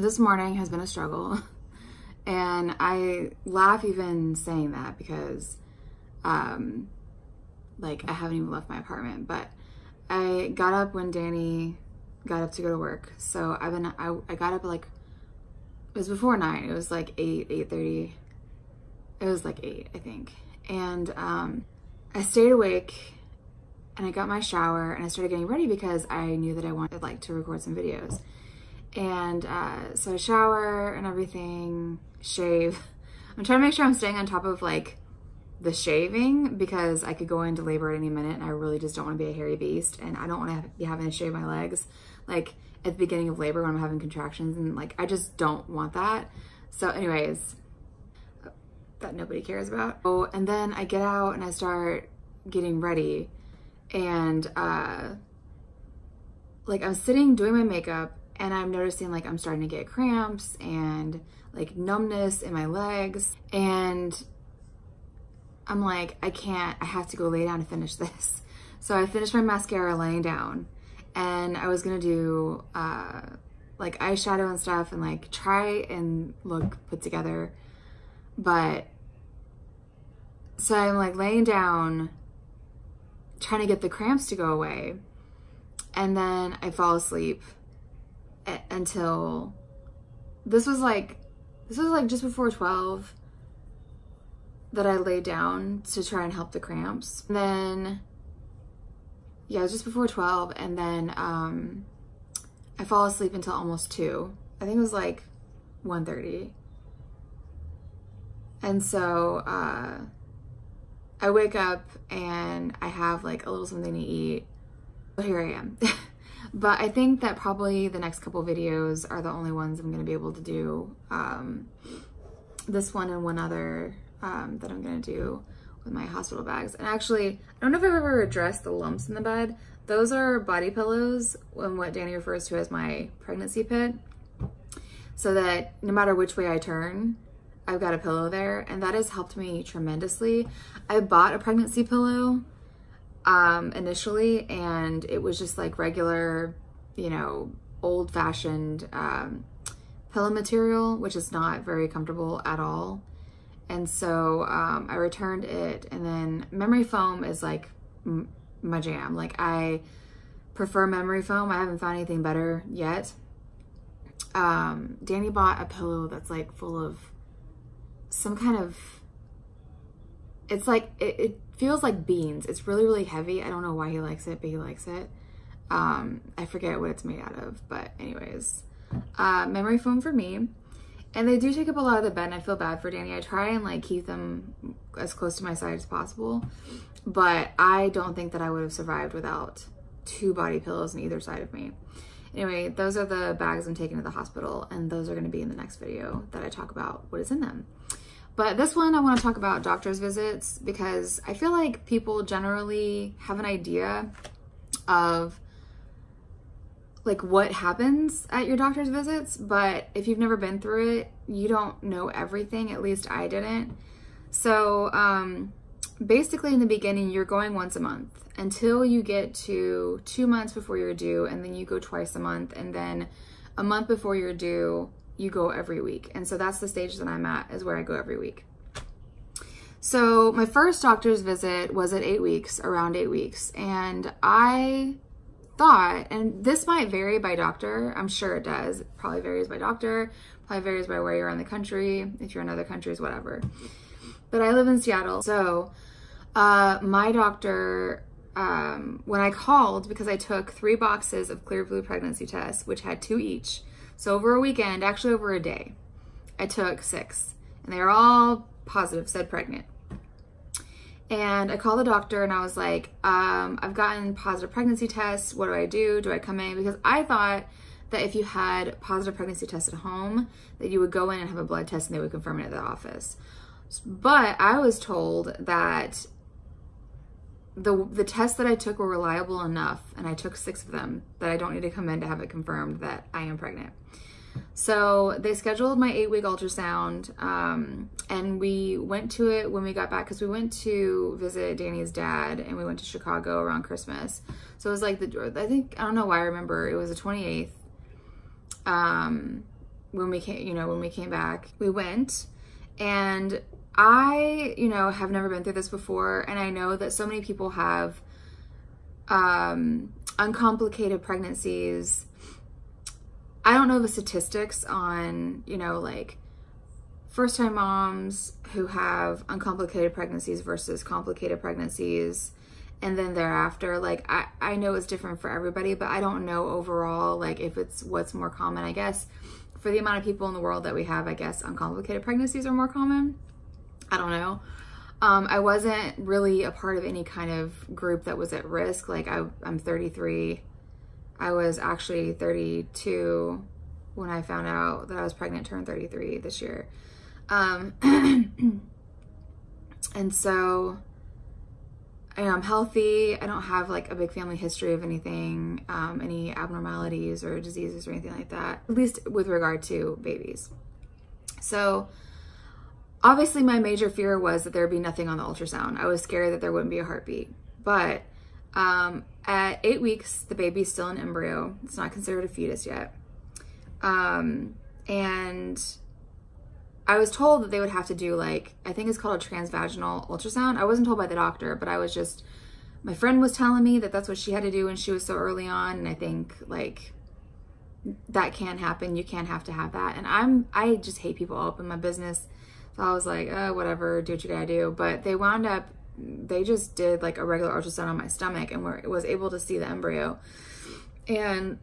this morning has been a struggle. And I laugh even saying that because, um, like, I haven't even left my apartment. But I got up when Danny got up to go to work. So I've been, I, I got up like, it was before nine. It was like 8, 8.30. It was like 8, I think. And um, I stayed awake and I got my shower and I started getting ready because I knew that I wanted like to record some videos. And uh, so shower and everything, shave. I'm trying to make sure I'm staying on top of like the shaving because I could go into labor at any minute and I really just don't want to be a hairy beast and I don't want to be having to shave my legs like at the beginning of labor when I'm having contractions and like I just don't want that. So anyways, that nobody cares about. Oh, and then I get out and I start getting ready and uh like I'm sitting doing my makeup and I'm noticing like I'm starting to get cramps and like numbness in my legs. And I'm like I can't I have to go lay down to finish this. So I finished my mascara laying down. And I was gonna do uh like eyeshadow and stuff and like try and look put together. But so I'm like laying down trying to get the cramps to go away. And then I fall asleep until this was like this was like just before 12 that I laid down to try and help the cramps. And then yeah, it was just before 12 and then um I fall asleep until almost 2. I think it was like 1:30. And so uh I wake up and I have like a little something to eat. But here I am. But I think that probably the next couple videos are the only ones I'm going to be able to do. Um, this one and one other um, that I'm going to do with my hospital bags. And actually, I don't know if I've ever addressed the lumps in the bed. Those are body pillows and what Danny refers to as my pregnancy pit. So that no matter which way I turn, I've got a pillow there. And that has helped me tremendously. I bought a pregnancy pillow um, initially, and it was just like regular, you know, old fashioned um, pillow material, which is not very comfortable at all. And so um, I returned it, and then memory foam is like my jam. Like I prefer memory foam. I haven't found anything better yet. Um, Danny bought a pillow that's like full of some kind of, it's like, it, it feels like beans. It's really, really heavy. I don't know why he likes it, but he likes it. Um, I forget what it's made out of, but anyways, uh, memory foam for me. And they do take up a lot of the bed and I feel bad for Danny. I try and like keep them as close to my side as possible, but I don't think that I would have survived without two body pillows on either side of me. Anyway, those are the bags I'm taking to the hospital and those are gonna be in the next video that I talk about what is in them. But this one, I want to talk about doctor's visits because I feel like people generally have an idea of like what happens at your doctor's visits, but if you've never been through it, you don't know everything. At least I didn't. So, um, basically, in the beginning, you're going once a month until you get to two months before you're due, and then you go twice a month, and then a month before you're due, you go every week. And so that's the stage that I'm at is where I go every week. So my first doctor's visit was at eight weeks, around eight weeks. And I thought, and this might vary by doctor, I'm sure it does. It probably varies by doctor, probably varies by where you're in the country, if you're in other countries, whatever. But I live in Seattle. So uh, my doctor, um, when I called, because I took three boxes of Clearblue pregnancy tests, which had two each, so over a weekend, actually over a day, I took six and they were all positive, said pregnant. And I called the doctor and I was like, um, I've gotten positive pregnancy tests. What do I do? Do I come in? Because I thought that if you had positive pregnancy tests at home, that you would go in and have a blood test and they would confirm it at the office. But I was told that the the tests that I took were reliable enough, and I took six of them, that I don't need to come in to have it confirmed that I am pregnant. So they scheduled my eight week ultrasound, um, and we went to it when we got back because we went to visit Danny's dad, and we went to Chicago around Christmas. So it was like the I think I don't know why I remember it was the twenty eighth. Um, when we came, you know, when we came back, we went and I, you know, have never been through this before. And I know that so many people have um, uncomplicated pregnancies. I don't know the statistics on, you know, like first time moms who have uncomplicated pregnancies versus complicated pregnancies and then thereafter like I, I know it's different for everybody but i don't know overall like if it's what's more common i guess for the amount of people in the world that we have i guess uncomplicated pregnancies are more common i don't know um, i wasn't really a part of any kind of group that was at risk like I, i'm 33 i was actually 32 when i found out that i was pregnant turned 33 this year um, and so I I'm healthy. I don't have like a big family history of anything, um, any abnormalities or diseases or anything like that, at least with regard to babies. So obviously my major fear was that there would be nothing on the ultrasound. I was scared that there wouldn't be a heartbeat. But um, at eight weeks, the baby's still an embryo. It's not considered a fetus yet. Um, and I was told that they would have to do like, I think it's called a transvaginal ultrasound. I wasn't told by the doctor, but I was just, my friend was telling me that that's what she had to do when she was so early on. And I think like that can't happen. You can't have to have that. And I'm, I just hate people all up in my business. I was like, oh, whatever, do what you gotta do. But they wound up, they just did like a regular ultrasound on my stomach and were, was able to see the embryo. And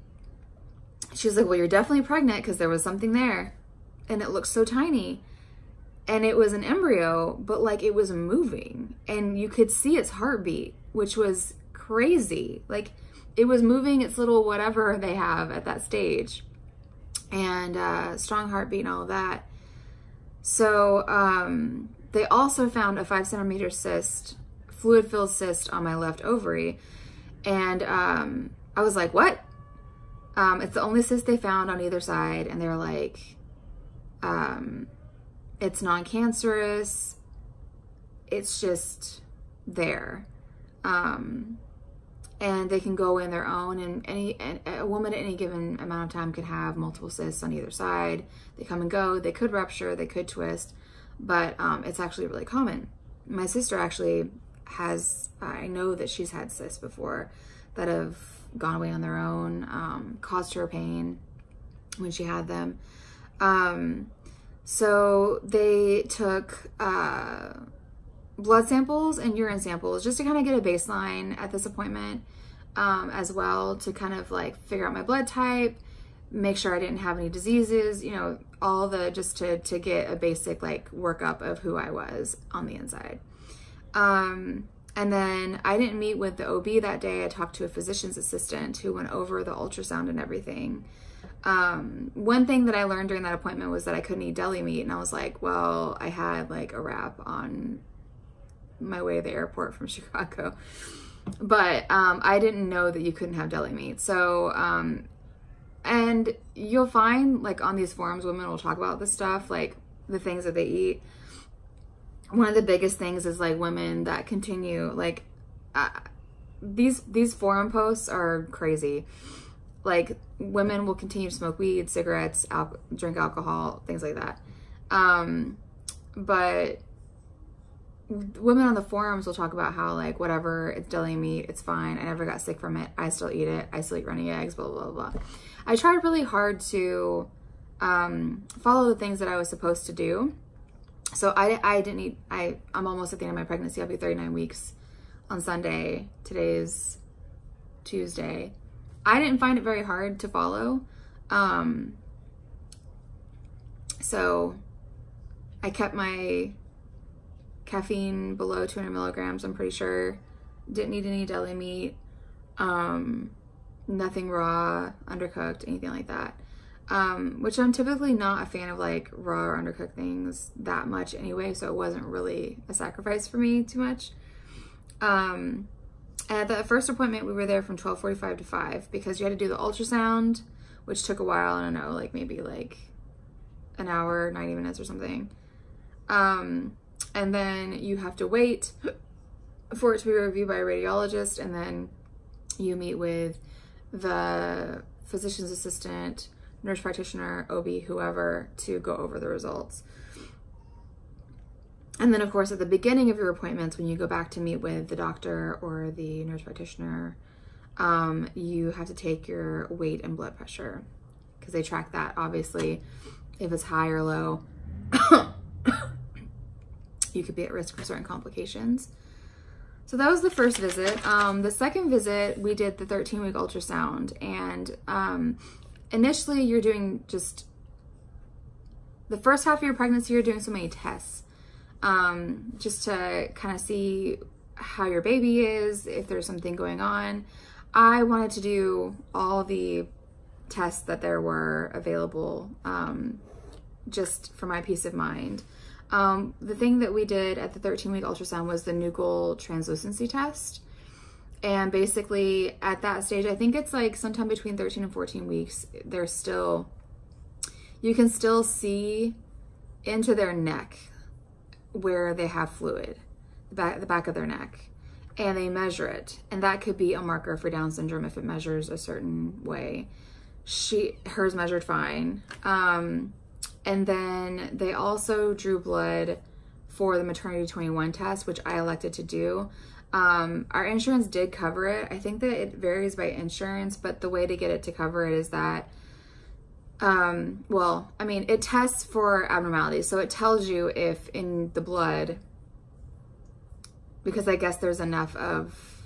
she was like, well, you're definitely pregnant because there was something there. And it looked so tiny. And it was an embryo but like it was moving. And you could see its heartbeat which was crazy. Like it was moving its little whatever they have at that stage. And uh, strong heartbeat and all of that so um, they also found a five centimeter cyst fluid filled cyst on my left ovary and um, i was like what um, it's the only cyst they found on either side and they're like um, it's non-cancerous. It's just there. Um, and they can go in their own and any and a woman at any given amount of time could have multiple cysts on either side. They come and go. They could rupture. They could twist, but um, it's actually really common. My sister actually has. I know that she's had cysts before that have gone away on their own, um, caused her pain when she had them. Um, so they took uh, blood samples and urine samples just to kind of get a baseline at this appointment um, as well to kind of like figure out my blood type, make sure I didn't have any diseases, you know, all the just to to get a basic like workup of who I was on the inside. Um, and then I didn't meet with the OB that day. I talked to a physician's assistant who went over the ultrasound and everything. Um, one thing that I learned during that appointment was that I couldn't eat deli meat, and I was like, well, I had like a wrap on my way to the airport from Chicago, but um, I didn't know that you couldn't have deli meat. So, um, and you'll find like on these forums, women will talk about this stuff, like the things that they eat. One of the biggest things is like women that continue like uh, these these forum posts are crazy like women will continue to smoke weed, cigarettes, al- drink alcohol, things like that. Um, but women on the forums will talk about how like whatever it's deli meat it's fine i never got sick from it i still eat it i still eat runny eggs blah blah blah, i tried really hard to um, follow the things that i was supposed to do. So i i didn't eat i i'm almost at the end of my pregnancy i'll be 39 weeks on sunday. Today's tuesday. I didn't find it very hard to follow. Um, so I kept my caffeine below 200 milligrams, I'm pretty sure. Didn't eat any deli meat. Um, nothing raw, undercooked, anything like that. Um, which I'm typically not a fan of like raw or undercooked things that much anyway, so it wasn't really a sacrifice for me too much. Um, at the first appointment, we were there from 12:45 to 5 because you had to do the ultrasound, which took a while. I don't know, like maybe like an hour, 90 minutes or something. Um, and then you have to wait for it to be reviewed by a radiologist, and then you meet with the physician's assistant, nurse practitioner, OB, whoever to go over the results. And then, of course, at the beginning of your appointments, when you go back to meet with the doctor or the nurse practitioner, um, you have to take your weight and blood pressure because they track that, obviously, if it's high or low. You could be at risk for certain complications. So that was the first visit. Um, the second visit, we did the 13 week ultrasound, and um, initially, you're doing just the first half of your pregnancy, you're doing so many tests um, just to kind of see how your baby is, if there's something going on. I wanted to do all the tests that there were available um, just for my peace of mind. Um, the thing that we did at the 13 week ultrasound was the nuchal translucency test. And basically, at that stage, I think it's like sometime between 13 and 14 weeks, they're still, you can still see into their neck where they have fluid, the back, the back of their neck, and they measure it. And that could be a marker for Down syndrome if it measures a certain way. She, hers measured fine. Um, and then they also drew blood for the MaterniT 21 test, which I elected to do. Um, our insurance did cover it. I think that it varies by insurance, but the way to get it to cover it is that, um, well, I mean, it tests for abnormalities. So it tells you if in the blood, because I guess there's enough of,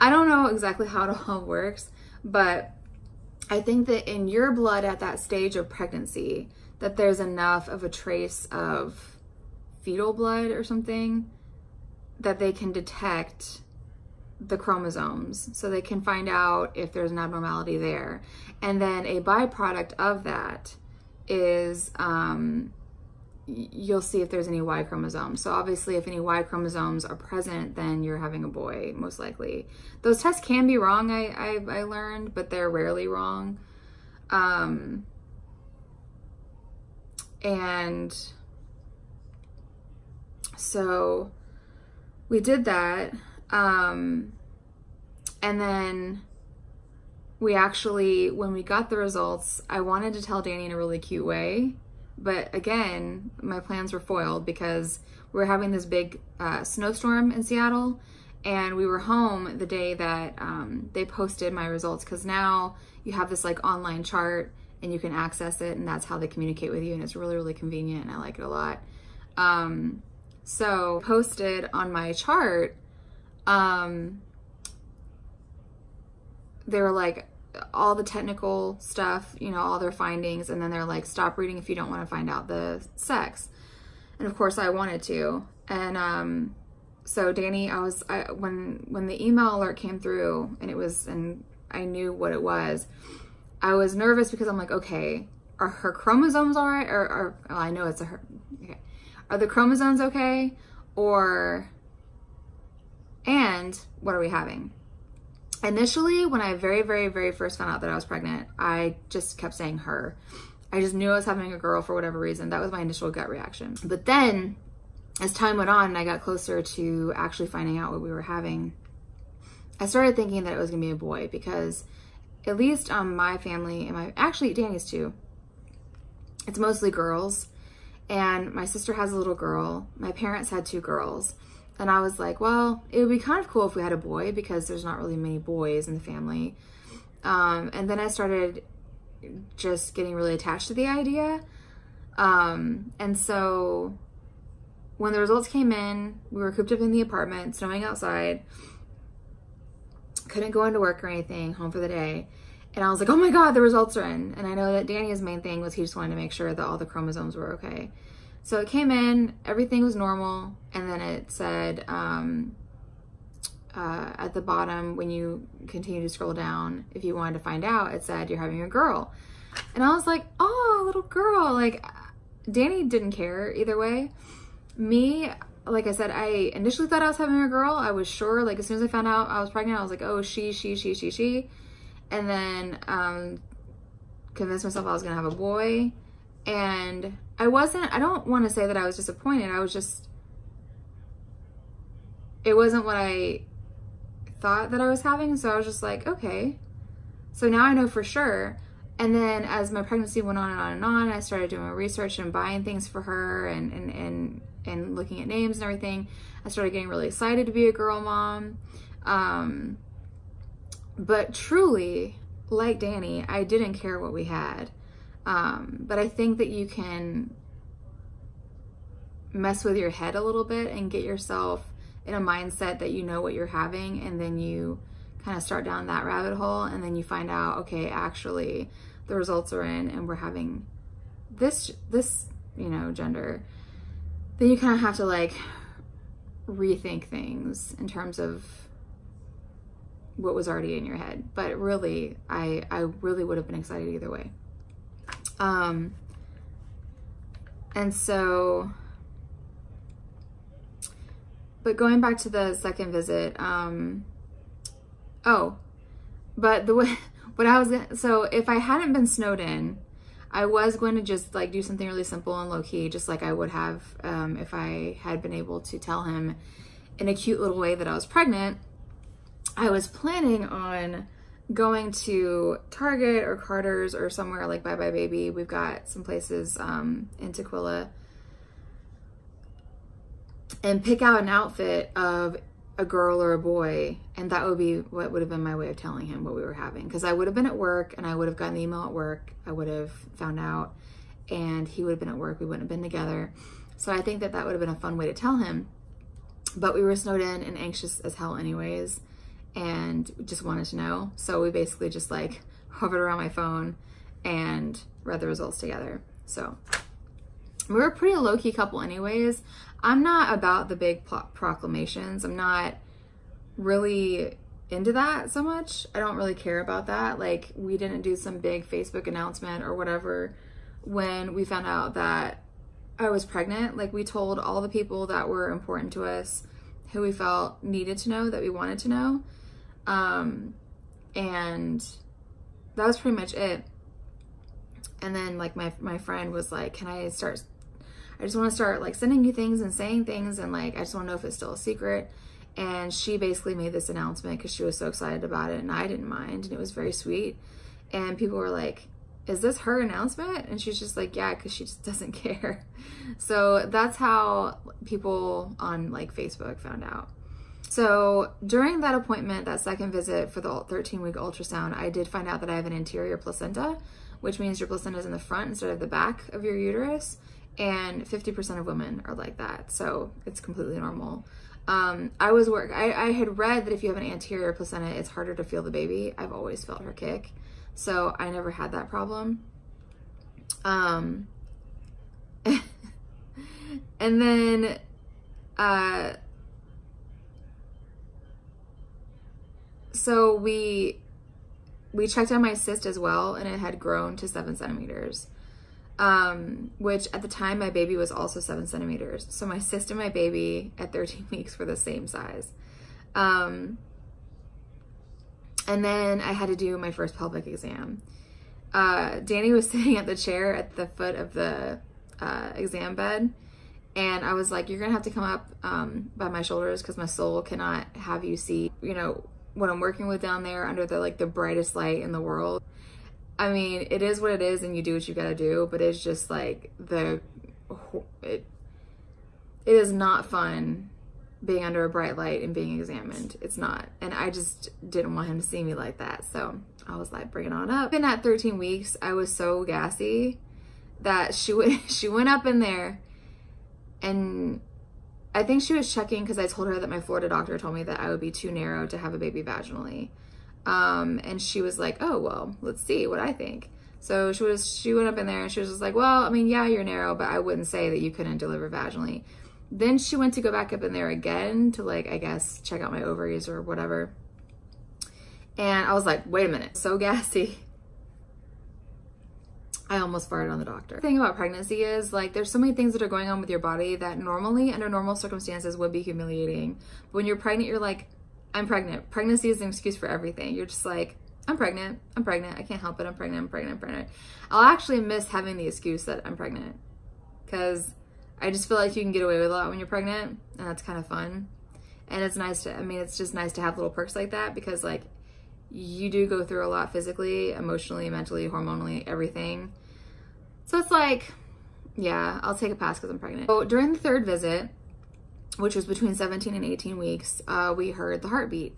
I don't know exactly how it all works, but I think that in your blood at that stage of pregnancy, that there's enough of a trace of fetal blood or something that they can detect the chromosomes so they can find out if there's an abnormality there. And then a byproduct of that is um, you'll see if there's any Y chromosomes. So obviously if any Y chromosomes are present, then you're having a boy, most likely. Those tests can be wrong, I, I, I learned, but they're rarely wrong. Um, and so we did that. Um, and then we actually, when we got the results, I wanted to tell Danny in a really cute way. But again, my plans were foiled because we were having this big uh, snowstorm in Seattle and we were home the day that um, they posted my results because now you have this like online chart and you can access it and that's how they communicate with you and it's really really convenient and I like it a lot. Um, so posted on my chart, um, they were like all the technical stuff, you know, all their findings, and then they're like, stop reading if you don't want to find out the sex. And of course I wanted to. And um, so Danny, I was, I, when, when the email alert came through and it was, and I knew what it was, I was nervous because I'm like, okay, are her chromosomes all right? Or, or well, I know it's a her. Okay. Are the chromosomes okay? Or, and what are we having? Initially, when I very, very, very first found out that I was pregnant, I just kept saying her. I just knew I was having a girl for whatever reason. That was my initial gut reaction. But then, as time went on and I got closer to actually finding out what we were having, I started thinking that it was gonna be a boy because at least um, my family and my, actually Danny's too, it's mostly girls. And my sister has a little girl. My parents had two girls. And I was like, well, it would be kind of cool if we had a boy because there's not really many boys in the family. Um, and then I started just getting really attached to the idea. Um, and so when the results came in, we were cooped up in the apartment, snowing outside couldn't go into work or anything, home for the day. And I was like, oh my God, the results are in. And I know that Danny's main thing was he just wanted to make sure that all the chromosomes were okay. So it came in, everything was normal. And then it said um, uh, at the bottom, when you continue to scroll down, if you wanted to find out, it said you're having a girl. And I was like, oh, little girl. Like, Danny didn't care either way. Me, like I said, I initially thought I was having a girl. I was sure, like as soon as I found out I was pregnant, I was like, oh, she, she, she, she, she. And then um, convinced myself I was gonna have a boy. And I wasn't, I don't wanna say that I was disappointed. I was just, it wasn't what I thought that I was having. So I was just like, okay. So now I know for sure. and then as my pregnancy went on and on and on, I started doing my research and buying things for her and, and, and, and looking at names and everything. I started getting really excited to be a girl mom. Um, but truly, like Danny, I didn't care what we had. Um, but I think that you can mess with your head a little bit and get yourself in a mindset that you know what you're having and then you kind of start down that rabbit hole and then you find out okay actually the results are in and we're having this this you know gender then you kind of have to like rethink things in terms of what was already in your head. But really i i really would have been excited either way. Um and so but going back to the second visit, um, oh, but the way, what I was, so if I hadn't been snowed in, I was going to just like do something really simple and low key, just like I would have um, if I had been able to tell him in a cute little way that I was pregnant. I was planning on going to Target or Carter's or somewhere like Buy Buy Baby. We've got some places um, in Tukwila and pick out an outfit of a girl or a boy and that would be what would have been my way of telling him what we were having. Because i would have been at work and i would have gotten the email at work. I would have found out and he would have been at work. We wouldn't have been together. So i think that that would have been a fun way to tell him. But we were snowed in and anxious as hell anyways and just wanted to know. So we basically just like hovered around my phone and read the results together. So we were a pretty low-key couple anyways I'm not about the big proclamations. I'm not really into that so much. I don't really care about that. Like, we didn't do some big Facebook announcement or whatever when we found out that I was pregnant. Like, we told all the people that were important to us, who we felt needed to know, that we wanted to know. Um, and that was pretty much it. And then, like, my, my friend was like, Can I start I just want to start like sending you things and saying things and like I just want to know if it's still a secret. And she basically made this announcement because she was so excited about it and I didn't mind and it was very sweet. And people were like, is this her announcement? And she's just like, yeah, because she just doesn't care. So that's how people on like Facebook found out. So during that appointment, that second visit for the 13 week ultrasound, I did find out that I have an anterior placenta, which means your placenta is in the front instead of the back of your uterus and 50% of women are like that. So it's completely normal. Um, I was work. I, I had read that if you have an anterior placenta, it's harder to feel the baby. I've always felt her kick, so I never had that problem. Um, and then, uh, so we we checked on my cyst as well, and it had grown to seven centimeters um, which at the time my baby was also seven centimeters. So my sister and my baby at 13 weeks were the same size. Um, and then I had to do my first pelvic exam. Uh, Danny was sitting at the chair at the foot of the uh, exam bed. And I was like, you're gonna have to come up um, by my shoulders because my soul cannot have you see, you know, what I'm working with down there under the like the brightest light in the world. I mean, it is what it is and you do what you gotta do, but it's just like the, it, it is not fun being under a bright light and being examined. It's not. And I just didn't want him to see me like that. So I was like, bring it on up. In at 13 weeks, I was so gassy that she went, she went up in there and I think she was checking because I told her that my Florida doctor told me that I would be too narrow to have a baby vaginally. Um, and she was like, oh, well, let's see what I think. So she was, she went up in there and she was just like, well, I mean, yeah, you're narrow, but I wouldn't say that you couldn't deliver vaginally. Then she went to go back up in there again to like, I guess, check out my ovaries or whatever. And I was like, wait a minute, so gassy. I almost farted on the doctor. The thing about pregnancy is like there's so many things that are going on with your body that normally under normal circumstances would be humiliating. But when you're pregnant, you're like, I'm pregnant. Pregnancy is an excuse for everything. You're just like, I'm pregnant. I'm pregnant. I can't help it. I'm pregnant. I'm pregnant. I'm pregnant. I'll actually miss having the excuse that I'm pregnant because I just feel like you can get away with a lot when you're pregnant and that's kind of fun. And it's nice to, I mean, it's just nice to have little perks like that because like you do go through a lot physically, emotionally, mentally, hormonally, everything. So it's like, yeah, I'll take a pass because I'm pregnant. So during the third visit, which was between 17 and 18 weeks, uh, we heard the heartbeat.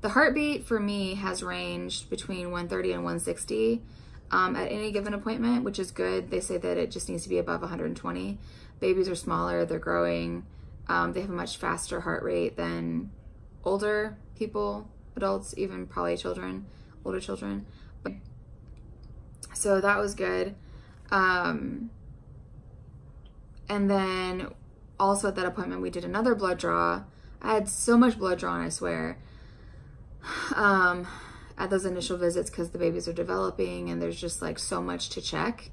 The heartbeat for me has ranged between 130 and 160 um, at any given appointment, which is good. They say that it just needs to be above 120. Babies are smaller, they're growing. Um, they have a much faster heart rate than older people, adults, even probably children, older children. So that was good. Um, and then also at that appointment, we did another blood draw. I had so much blood drawn, I swear, um, at those initial visits because the babies are developing and there's just like so much to check.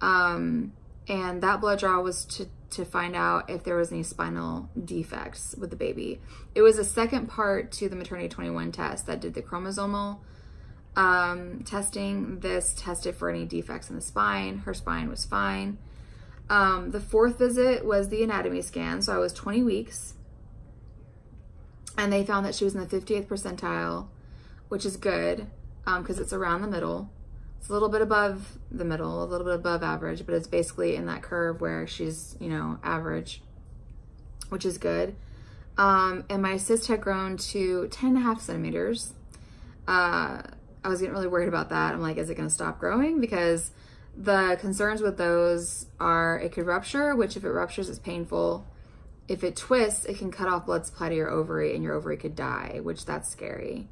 Um, and that blood draw was to, to find out if there was any spinal defects with the baby. It was a second part to the MaterniT 21 test that did the chromosomal um, testing. This tested for any defects in the spine. Her spine was fine. Um, the fourth visit was the anatomy scan. So I was 20 weeks. And they found that she was in the 58th percentile, which is good because um, it's around the middle. It's a little bit above the middle, a little bit above average, but it's basically in that curve where she's, you know, average, which is good. Um, and my cyst had grown to 10 and a half centimeters. Uh, I was getting really worried about that. I'm like, is it going to stop growing? Because the concerns with those are it could rupture, which if it ruptures, it's painful. If it twists, it can cut off blood supply to your ovary and your ovary could die, which that's scary.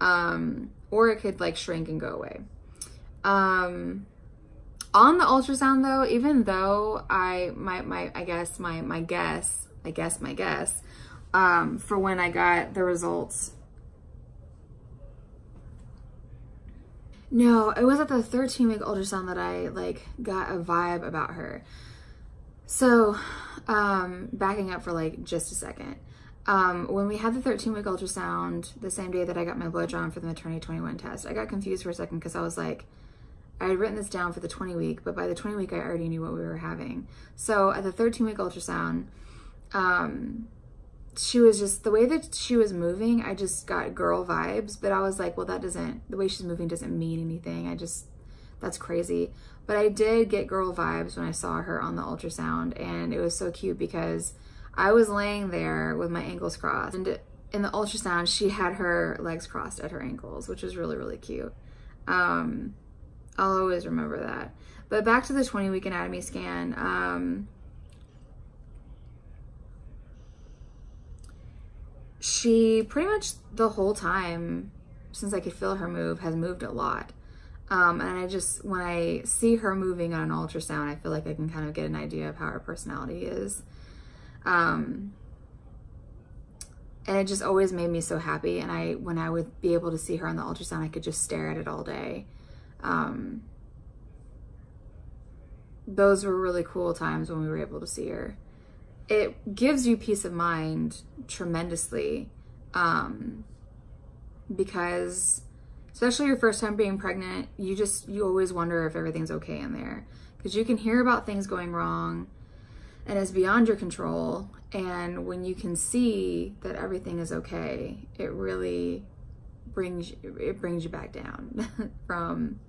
Um, or it could like shrink and go away. Um, on the ultrasound though, even though I, my, my, I guess my, my guess, I guess my guess, um, for when I got the results No, it was at the 13 week ultrasound that I like got a vibe about her. So, um, backing up for like just a second. Um, when we had the 13 week ultrasound, the same day that I got my blood drawn for the MaterniT 21 test, I got confused for a second because I was like, I had written this down for the 20 week, but by the 20 week, I already knew what we were having. So at the 13 week ultrasound, um, she was just the way that she was moving i just got girl vibes but i was like well that doesn't the way she's moving doesn't mean anything. I just that's crazy. But i did get girl vibes when i saw her on the ultrasound and it was so cute because i was laying there with my ankles crossed and in the ultrasound she had her legs crossed at her ankles which was really really cute. Um i'll always remember that. But back to the 20 week anatomy scan um she pretty much the whole time since I could feel her move has moved a lot. Um, and I just, when I see her moving on an ultrasound, I feel like I can kind of get an idea of how her personality is. Um, and it just always made me so happy. And I, when I would be able to see her on the ultrasound, I could just stare at it all day. Um, those were really cool times when we were able to see her it gives you peace of mind tremendously um, because especially your first time being pregnant you just you always wonder if everything's okay in there. Because you can hear about things going wrong and it's beyond your control and when you can see that everything is okay it really brings it brings you back down from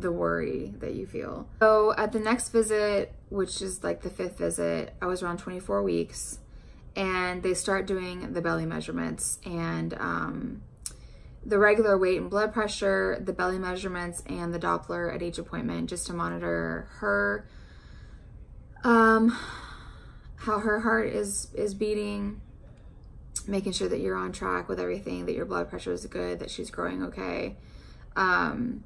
the worry that you feel. So at the next visit, which is like the fifth visit, I was around 24 weeks and they start doing the belly measurements and um, the regular weight and blood pressure, the belly measurements, and the Doppler at each appointment just to monitor her, um, how her heart is, is beating, making sure that you're on track with everything, that your blood pressure is good, that she's growing okay. Um,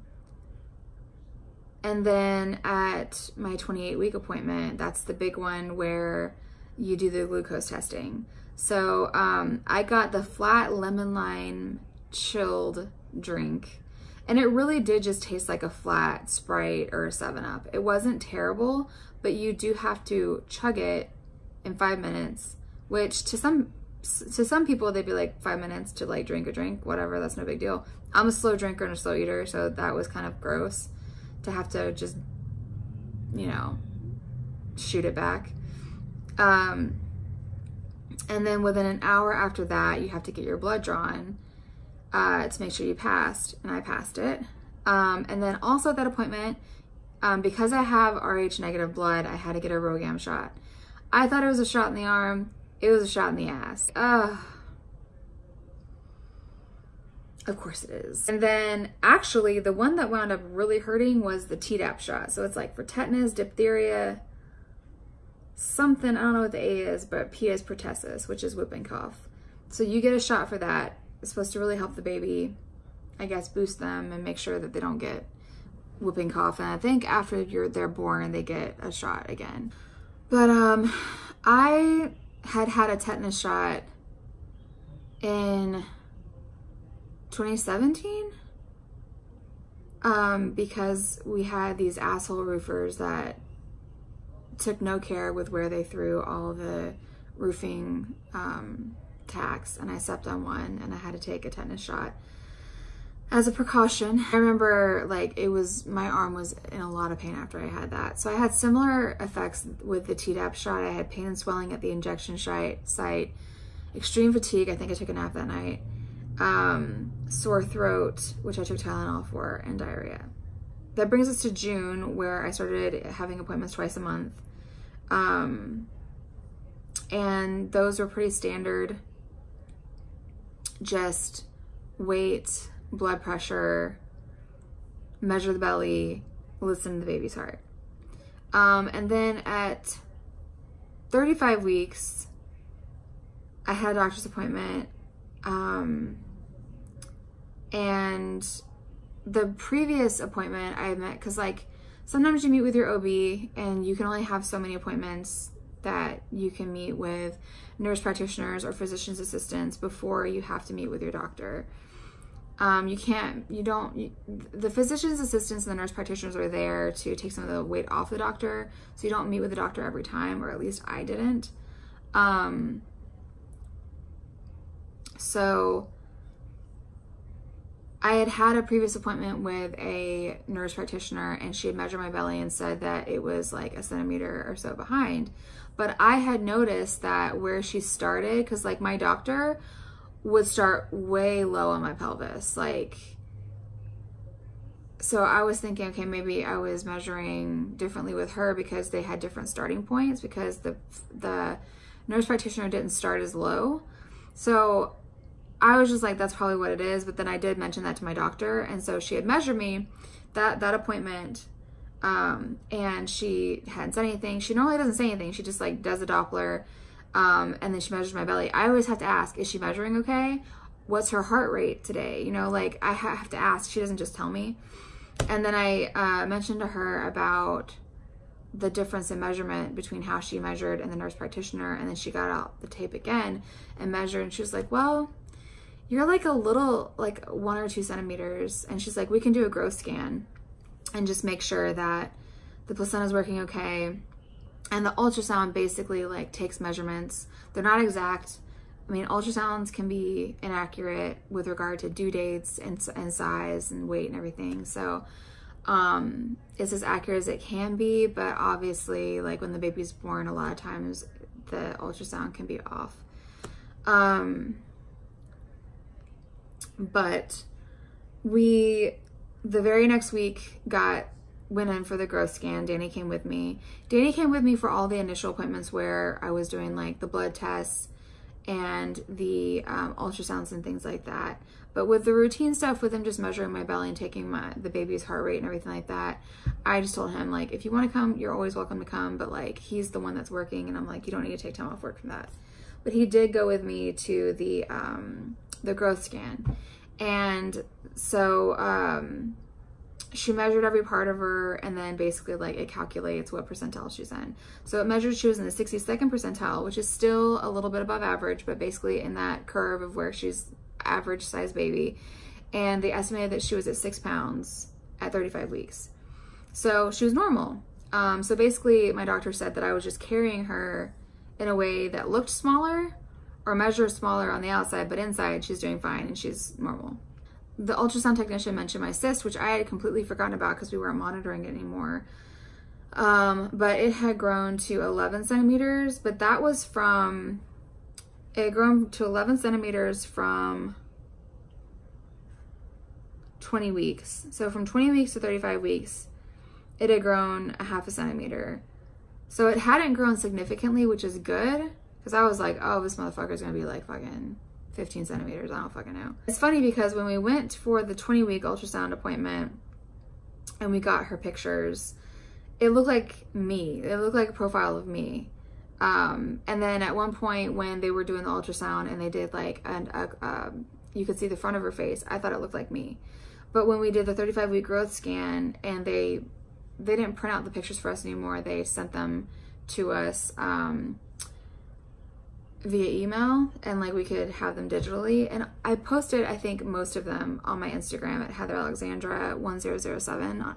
and then at my 28 week appointment, that's the big one where you do the glucose testing. So um, I got the flat lemon lime chilled drink. And it really did just taste like a flat Sprite or a 7 Up. It wasn't terrible, but you do have to chug it in five minutes, which to some to some people they'd be like five minutes to like drink a drink, whatever, that's no big deal. I'm a slow drinker and a slow eater, so that was kind of gross to have to just, you know, shoot it back. Um, and then within an hour after that, you have to get your blood drawn. uh, to make sure you passed, and I passed it. Um, and then also at that appointment, um, because I have Rh negative blood, I had to get a RhoGAM shot. I thought it was a shot in the arm. It was a shot in the ass. Ugh. Of course it is. And then actually the one that wound up really hurting was the Tdap shot. So it's like for tetanus, diphtheria, something, I don't know what the A is, but P is pertussis, which is whooping cough. So you get a shot for that. It's supposed to really help the baby, I guess, boost them and make sure that they don't get whooping cough. And I think after you're they're born, they get a shot again. But um, I had had a tetanus shot in 2017 um, because we had these asshole roofers that took no care with where they threw all the roofing um, tacks and I stepped on one and I had to take a tetanus shot as a precaution. I remember like it was, my arm was in a lot of pain after I had that. So I had similar effects with the Tdap shot. I had pain and swelling at the injection site, extreme fatigue. I think I took a nap that night. Um, sore throat, which I took Tylenol for, and diarrhea. That brings us to June where I started having appointments twice a month. Um, and those were pretty standard. Just weight, blood pressure, measure the belly, listen to the baby's heart. Um, and then at 35 weeks, I had a doctor's appointment. Um, and the previous appointment I met, because like sometimes you meet with your OB and you can only have so many appointments that you can meet with nurse practitioners or physician's assistants before you have to meet with your doctor. Um, you can't, you don't, you, the physician's assistants and the nurse practitioners are there to take some of the weight off the doctor. So you don't meet with the doctor every time, or at least I didn't. Um, so I had had a previous appointment with a nurse practitioner and she had measured my belly and said that it was like a centimeter or so behind. But I had noticed that where she started, because like my doctor would start way low on my pelvis. Like, so I was thinking, okay, maybe I was measuring differently with her because they had different starting points because the the nurse practitioner didn't start as low. So I was just like, that's probably what it is. But then I did mention that to my doctor, and so she had measured me that that appointment, um, and she hadn't said anything. She normally doesn't say anything. She just like does a Doppler um, and then she measures my belly. I always have to ask, is she measuring okay? What's her heart rate today? You know, like I have to ask. She doesn't just tell me. And then I uh, mentioned to her about the difference in measurement between how she measured and the nurse practitioner. And then she got out the tape again and measured. And she was like, well, you're like a little, like one or two centimeters. And she's like, we can do a growth scan and just make sure that the placenta is working okay and the ultrasound basically like takes measurements. They're not exact. I mean, ultrasounds can be inaccurate with regard to due dates and, and size and weight and everything. So um, it's as accurate as it can be, but obviously, like when the baby's born, a lot of times the ultrasound can be off. Um, but we, the very next week, got went in for the growth scan. Danny came with me. Danny came with me for all the initial appointments where I was doing like the blood tests and the um, ultrasounds and things like that. But with the routine stuff, with him just measuring my belly and taking my the baby's heart rate and everything like that, I just told him like, if you want to come, you're always welcome to come. But like, he's the one that's working, and I'm like, you don't need to take time off work from that. But he did go with me to the um, the growth scan, and so um, she measured every part of her and then basically like it calculates what percentile she's in. So it measured she was in the 62nd percentile, which is still a little bit above average, but basically in that curve of where she's average size baby. And they estimated that she was at six pounds at 35 weeks. So she was normal. Um, so basically my doctor said that I was just carrying her in a way that looked smaller or measured smaller on the outside, but inside she's doing fine and she's normal the ultrasound technician mentioned my cyst, which I had completely forgotten about because we weren't monitoring it anymore. Um, but it had grown to 11 centimeters, but that was from, it had grown to 11 centimeters from 20 weeks. So from 20 weeks to 35 weeks, it had grown a half a centimeter. So it hadn't grown significantly, which is good. Because I was like, oh, this motherfucker's going to be like fucking 15 centimeters. I don't fucking know. It's funny because when we went for the 20 week ultrasound appointment and we got her pictures, it looked like me. It looked like a profile of me. Um, and then at one point when they were doing the ultrasound and they did like an, a, um, you could see the front of her face, I thought it looked like me. But when we did the 35 week growth scan and they, they didn't print out the pictures for us anymore, they sent them to us, um, via email and like we could have them digitally. And I posted, I think, most of them on my Instagram at Heather Alexandra 1007.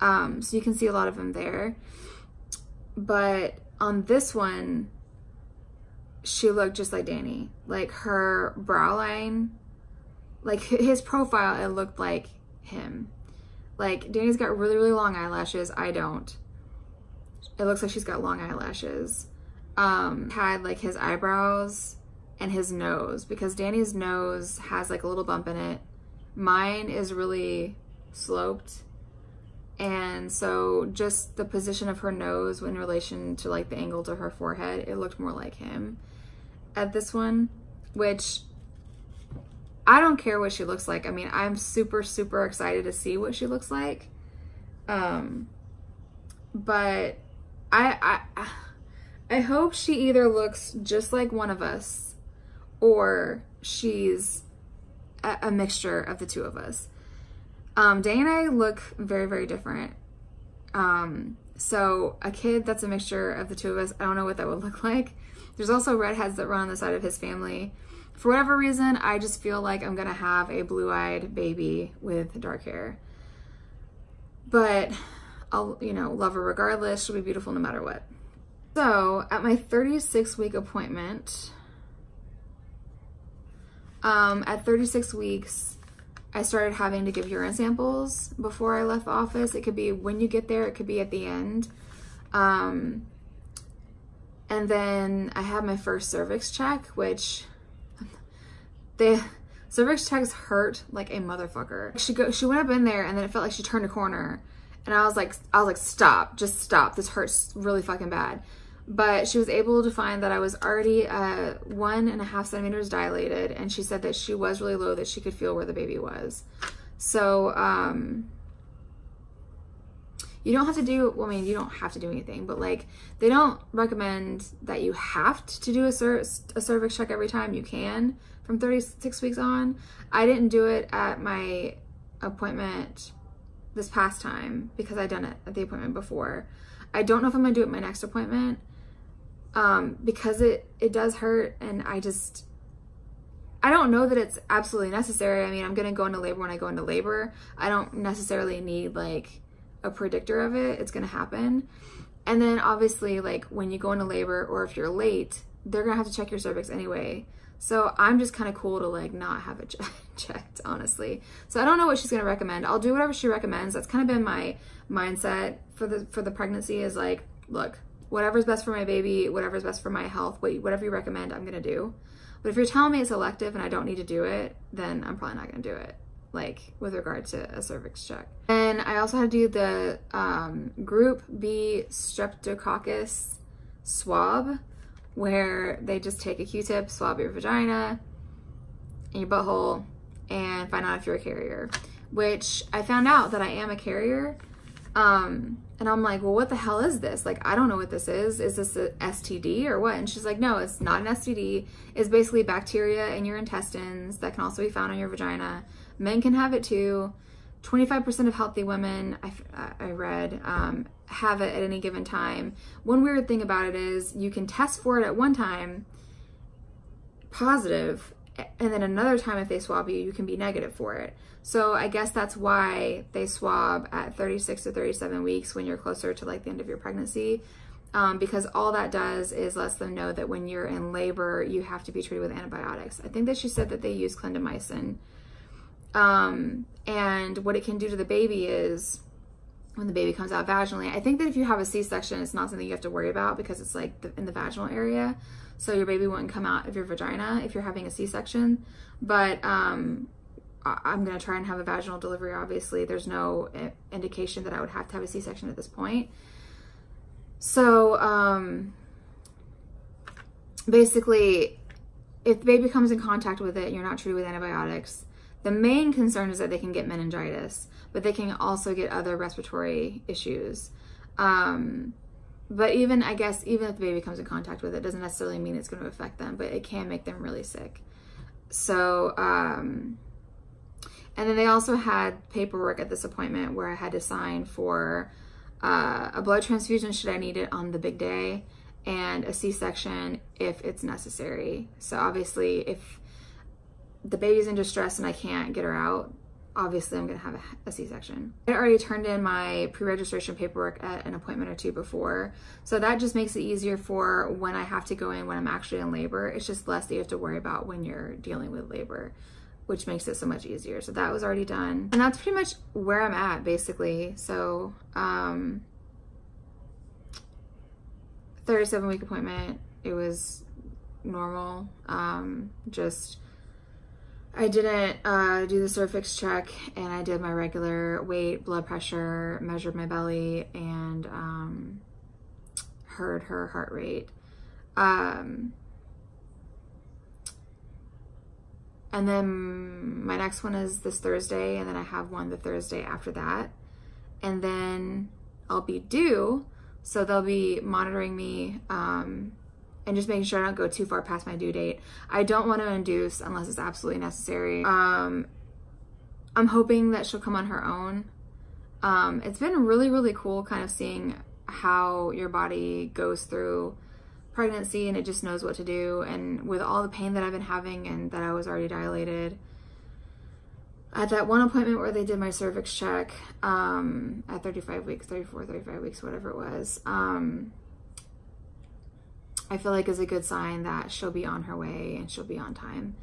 Um, so you can see a lot of them there. But on this one, she looked just like Danny. Like her brow line, like his profile, it looked like him. Like Danny's got really, really long eyelashes. I don't. It looks like she's got long eyelashes. Um, had like his eyebrows and his nose because Danny's nose has like a little bump in it. Mine is really sloped and so just the position of her nose in relation to like the angle to her forehead, it looked more like him at this one, which I don't care what she looks like. I mean, I'm super, super excited to see what she looks like. Um, but I, I, I hope she either looks just like one of us or she's a, a mixture of the two of us. Um, Day and I look very, very different. Um, so a kid that's a mixture of the two of us, I don't know what that would look like. There's also redheads that run on the side of his family. For whatever reason, I just feel like I'm gonna have a blue-eyed baby with dark hair. But I'll, you know, love her regardless. She'll be beautiful no matter what. So at my 36 week appointment, um, at 36 weeks, I started having to give urine samples before I left the office. It could be when you get there, it could be at the end. Um, and then I had my first cervix check, which the cervix checks hurt like a motherfucker. She go, she went up in there and then it felt like she turned a corner. And I was like, I was like, stop, just stop. This hurts really fucking bad but she was able to find that I was already uh, one and a half centimeters dilated, and she said that she was really low, that she could feel where the baby was. So, um, you don't have to do, well, I mean, you don't have to do anything, but like, they don't recommend that you have to do a, cer a cervix check every time you can from 36 weeks on. I didn't do it at my appointment this past time because I'd done it at the appointment before. I don't know if I'm gonna do it my next appointment um, because it, it does hurt and I just, I don't know that it's absolutely necessary. I mean, I'm going to go into labor when I go into labor. I don't necessarily need like a predictor of it. It's going to happen. And then obviously like when you go into labor or if you're late, they're going to have to check your cervix anyway. So I'm just kind of cool to like not have it checked, honestly. So I don't know what she's gonna recommend. I'll do whatever she recommends. That's kind of been my mindset for the for the pregnancy is like, look, whatever's best for my baby, whatever's best for my health, whatever you recommend, I'm gonna do. But if you're telling me it's elective and I don't need to do it, then I'm probably not gonna do it, like with regard to a cervix check. And I also had to do the um, group B streptococcus swab, where they just take a Q-tip, swab your vagina and your butthole, and find out if you're a carrier. Which I found out that I am a carrier. Um, and I'm like, well, what the hell is this? Like, I don't know what this is. Is this a STD or what? And she's like, no, it's not an STD. It's basically bacteria in your intestines that can also be found in your vagina. Men can have it too. 25% of healthy women, I, I read, um, have it at any given time. One weird thing about it is you can test for it at one time, positive, and then another time if they swab you, you can be negative for it. So I guess that's why they swab at 36 to 37 weeks when you're closer to like the end of your pregnancy. Um, because all that does is lets them know that when you're in labor, you have to be treated with antibiotics. I think that she said that they use clindamycin. Um, and what it can do to the baby is when the baby comes out vaginally. I think that if you have a C-section, it's not something you have to worry about because it's like the, in the vaginal area. So your baby wouldn't come out of your vagina if you're having a C-section. But um, I'm going to try and have a vaginal delivery. Obviously, there's no indication that I would have to have a C-section at this point. So, um, basically, if the baby comes in contact with it, you're not treated with antibiotics. The main concern is that they can get meningitis, but they can also get other respiratory issues. Um, but even, I guess, even if the baby comes in contact with it, doesn't necessarily mean it's going to affect them, but it can make them really sick. So, um, and then they also had paperwork at this appointment where I had to sign for uh, a blood transfusion should I need it on the big day and a C-section if it's necessary. So obviously if the baby's in distress and I can't get her out, obviously I'm gonna have a, C-section. I already turned in my pre-registration paperwork at an appointment or two before. So that just makes it easier for when I have to go in when I'm actually in labor. It's just less that you have to worry about when you're dealing with labor which makes it so much easier. So that was already done. And that's pretty much where I'm at basically. So, um, 37 week appointment. It was normal. Um, just, I didn't uh, do the cervix check and I did my regular weight, blood pressure, measured my belly, and um, heard her heart rate. Um, And then my next one is this Thursday, and then I have one the Thursday after that. And then I'll be due, so they'll be monitoring me um, and just making sure I don't go too far past my due date. I don't want to induce unless it's absolutely necessary. Um, I'm hoping that she'll come on her own. Um, it's been really, really cool kind of seeing how your body goes through pregnancy and it just knows what to do. And with all the pain that I've been having and that I was already dilated, at that one appointment where they did my cervix check um, at 35 weeks, 34, 35 weeks, whatever it was, um, I feel like is a good sign that she'll be on her way and she'll be on time.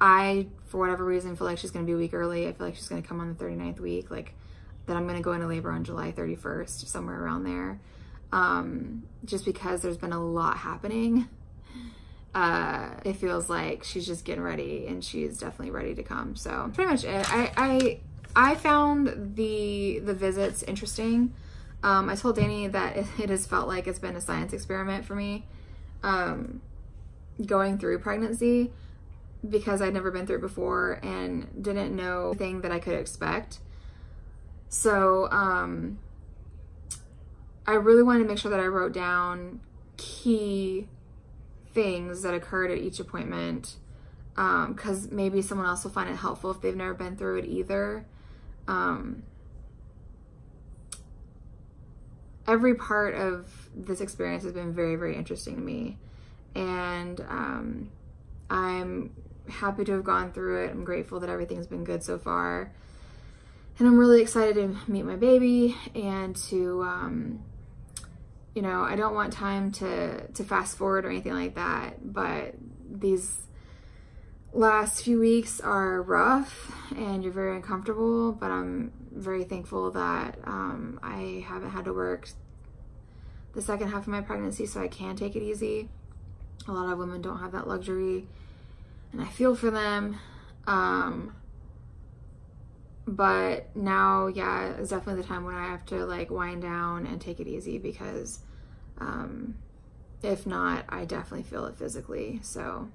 I, for whatever reason, feel like she's going to be a week early. I feel like she's going to come on the 39th week, like that I'm going to go into labor on July 31st, somewhere around there um, just because there's been a lot happening. Uh, it feels like she's just getting ready and she's definitely ready to come. So pretty much it. I, I, I found the, the visits interesting. Um, I told Danny that it, it, has felt like it's been a science experiment for me, um, going through pregnancy because I'd never been through before and didn't know anything that I could expect. So, um, I really wanted to make sure that I wrote down key things that occurred at each appointment because um, maybe someone else will find it helpful if they've never been through it either. Um, every part of this experience has been very, very interesting to me. And um, I'm happy to have gone through it. I'm grateful that everything's been good so far. And I'm really excited to meet my baby and to um, you know, I don't want time to, to fast forward or anything like that, but these last few weeks are rough and you're very uncomfortable, but I'm very thankful that um, I haven't had to work the second half of my pregnancy so I can take it easy. A lot of women don't have that luxury and I feel for them. Um, but now yeah it's definitely the time when i have to like wind down and take it easy because um if not i definitely feel it physically so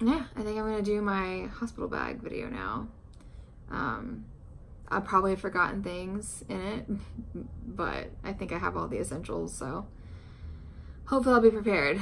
yeah i think i'm gonna do my hospital bag video now um i probably have forgotten things in it but i think i have all the essentials so hopefully i'll be prepared